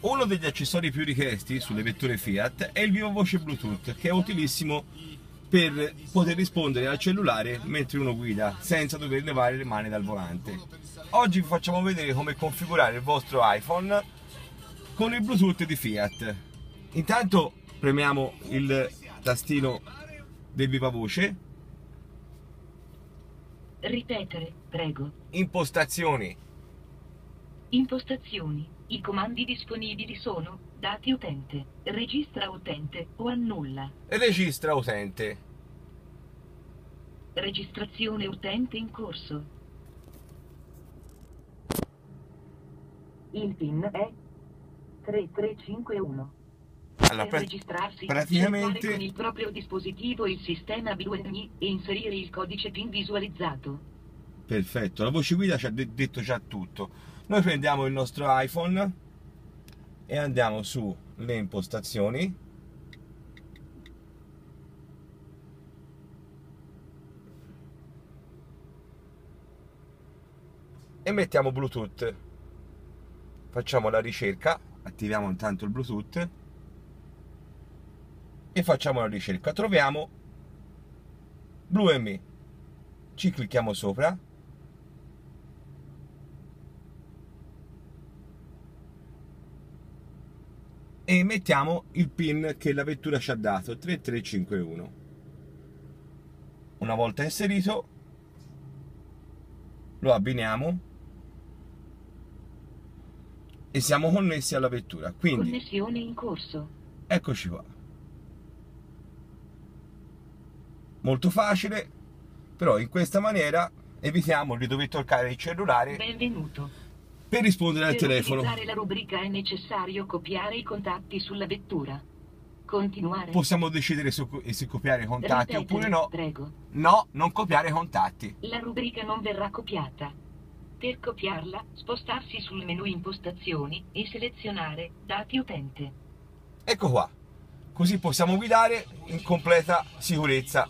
Uno degli accessori più richiesti sulle vetture Fiat è il vivo voce Bluetooth, che è utilissimo per poter rispondere al cellulare mentre uno guida, senza dover levare le mani dal volante. Oggi vi facciamo vedere come configurare il vostro iPhone con il Bluetooth di Fiat. Intanto premiamo il tastino del viva voce. Ripetere, prego. Impostazioni. Impostazioni. I comandi disponibili sono dati utente, registra utente o annulla. Registra utente. Registrazione utente in corso. Il PIN è 3351. Allora, per registrarsi, praticamente- con il proprio dispositivo il sistema BlueNI e inserire il codice PIN visualizzato. Perfetto, la voce guida ci ha de- detto già tutto. Noi prendiamo il nostro iPhone e andiamo sulle impostazioni. E mettiamo Bluetooth. Facciamo la ricerca, attiviamo intanto il Bluetooth e facciamo la ricerca. Troviamo BlueMe. Ci clicchiamo sopra e mettiamo il pin che la vettura ci ha dato 3351 una volta inserito lo abbiniamo e siamo connessi alla vettura quindi Connessione in corso. eccoci qua molto facile però in questa maniera evitiamo di dover toccare il cellulare Benvenuto. Per rispondere al per telefono utilizzare la rubrica è necessario copiare i contatti sulla vettura. Continuare. possiamo decidere se, se copiare i contatti Ripetere, oppure no Prego. no non copiare i contatti La rubrica non verrà copiata. Per copiarla, spostarsi sul menu impostazioni e selezionare dati utente. Ecco qua, così possiamo guidare in completa sicurezza.